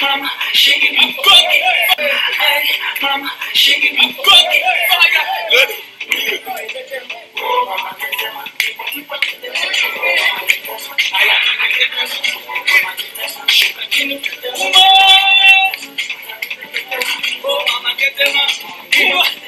Mama, shaking my bucket. Hey, mama, shaking my bucket. Fire. Oh, mama, get them up.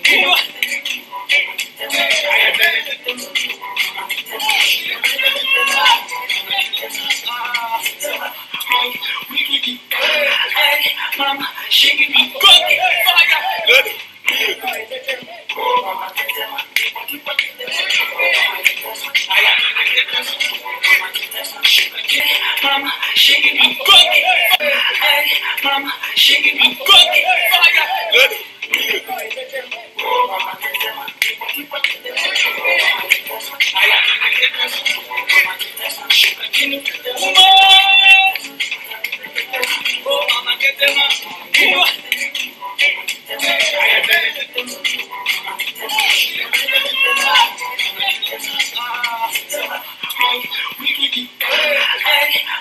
Mama, shaking my bucket. Hey, mama, shaking my bucket.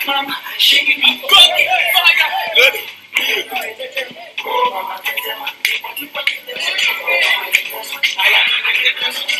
Mama, shaking my bucket. Fire. Thank you.